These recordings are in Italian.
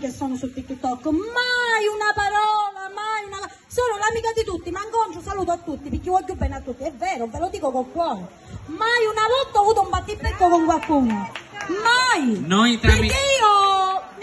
che sono su TikTok, mai una parola, mai una... Sono l'amica di tutti, ma incontro, saluto a tutti, perché voglio bene a tutti, è vero, ve lo dico con cuore. Mai una volta ho avuto un battibecco con qualcuno, mai! Noi tramite- Perché io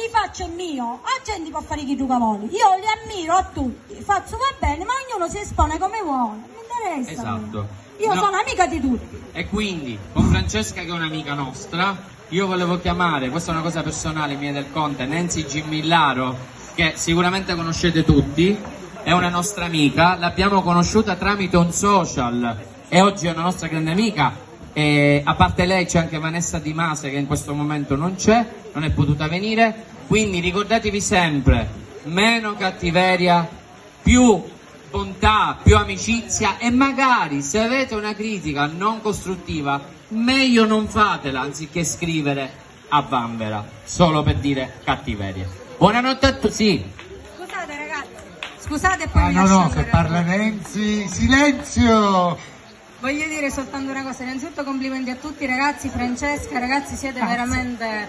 mi faccio il mio, la gente può fare chi tu vuole, io li ammiro a tutti, faccio va bene, ma ognuno si espone come vuole, mi interessa. Esatto. Io No. sono amica di tutti. E quindi con Francesca che è un'amica nostra, io volevo chiamare, questa è una cosa personale mia del Conte, Nancy Gimmillaro, che sicuramente conoscete tutti, è una nostra amica, l'abbiamo conosciuta tramite un social e oggi è una nostra grande amica. E a parte lei c'è anche Vanessa Di Mase che in questo momento non c'è, non è potuta venire, quindi ricordatevi sempre, meno cattiveria, più bontà, più amicizia e magari se avete una critica non costruttiva, meglio non fatela anziché scrivere a Vanvera, solo per dire cattiveria. Buonanotte a tutti. Sì. Scusate ragazzi, scusate poi Ah no no, se parla Nenzi, silenzio! Voglio dire soltanto una cosa, innanzitutto complimenti a tutti ragazzi, Francesca, ragazzi siete Grazie. veramente...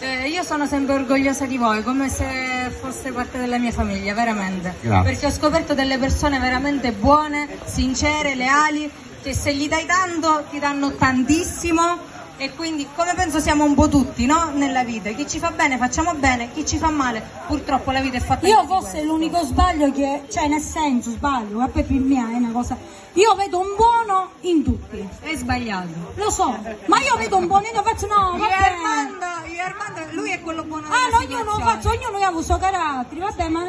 eh, io sono sempre orgogliosa di voi, come se foste parte della mia famiglia, veramente. Grazie. Perché ho scoperto delle persone veramente buone, sincere, leali, che se gli dai tanto ti danno tantissimo e quindi come penso siamo un po' tutti, no? Nella vita. Chi ci fa bene facciamo bene, chi ci fa male purtroppo la vita è fatta Io forse l'unico sbaglio che, cioè nel senso sbaglio, a Pepi mia è una cosa, io vedo un buono in tutti, È sbagliato. lo so, ma io vedo un buono, io faccio no, Io e Armando, io Armando, lui è quello buono Ah, no, ognuno situazione. faccio, ognuno ha avuto carattere, vabbè, ma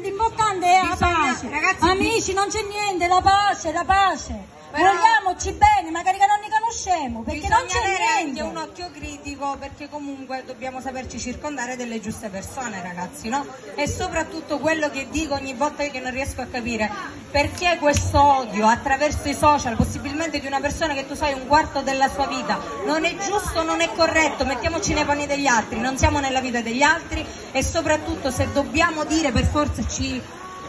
l'importante è la pace. ragazzi, Amici, non c'è niente, la pace, la pace. Però- Vogliamoci bene, magari che non ne conosciamo, perché non Bisogna c'è avere anche niente. un occhio critico perché comunque dobbiamo saperci circondare delle giuste persone ragazzi no? e soprattutto quello che dico ogni volta che non riesco a capire perché questo odio attraverso i social possibilmente di una persona che tu sai un quarto della sua vita non è giusto, non è corretto mettiamoci nei panni degli altri non siamo nella vita degli altri e soprattutto se dobbiamo dire per forza ci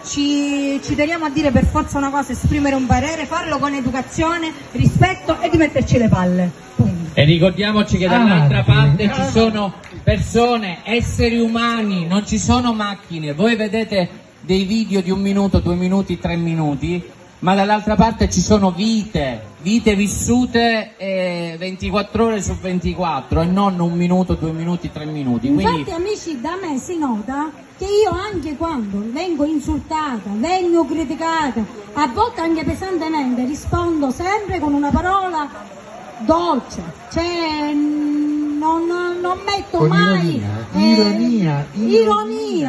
ci, ci teniamo a dire per forza una cosa, esprimere un parere, farlo con educazione, rispetto e di metterci le palle. Punto. E ricordiamoci che dall'altra parte ci sono persone, esseri umani, non ci sono macchine. Voi vedete dei video di un minuto, due minuti, tre minuti, ma dall'altra parte ci sono vite, vite vissute eh, 24 ore su 24 e non un minuto, due minuti, tre minuti. Infatti Quindi amici da me si nota che io anche quando vengo insultata, vengo criticata, a volte anche pesantemente, rispondo sempre con una parola dolce, cioè mm, non, non metto Con mai ironia, eh, ironia, ironia.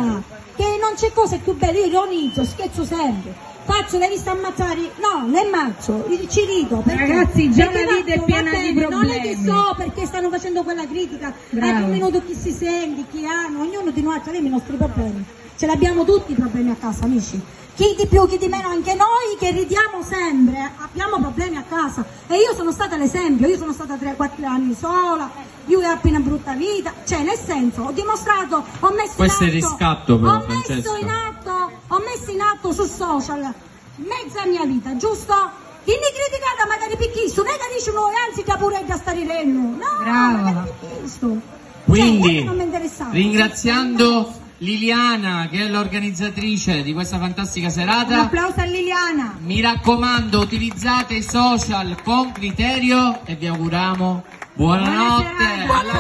ironia, che non c'è cosa più bella, io ironizzo, scherzo sempre. Faccio le viste ammazzare, no, le ammazzo, ci rido. Perché, Ragazzi, già perché la vita è piena di bene, Non è che problemi. so perché stanno facendo quella critica, Bravo. un minuto chi si sente, chi hanno, ognuno di noi ha i nostri problemi. Ce l'abbiamo tutti i problemi a casa, amici. Chi di più, chi di meno, anche noi che ridiamo sempre, abbiamo problemi a casa. E io sono stata l'esempio, io sono stata 3-4 anni sola, io ho appena brutta vita, cioè nel senso, ho dimostrato, ho messo Questo è in il atto, riscatto, però, ho messo Francesca. in atto, messo in atto su social mezza mia vita, giusto? Chi mi criticata magari picchisto, non è che dice no, anzi che pure da stare renno. No, Brava. magari picchisto. Quindi, Cioè, ringraziando Liliana che è l'organizzatrice di questa fantastica Un serata. applauso a Liliana. Mi raccomando, utilizzate i social con criterio e vi auguriamo buonanotte. Buona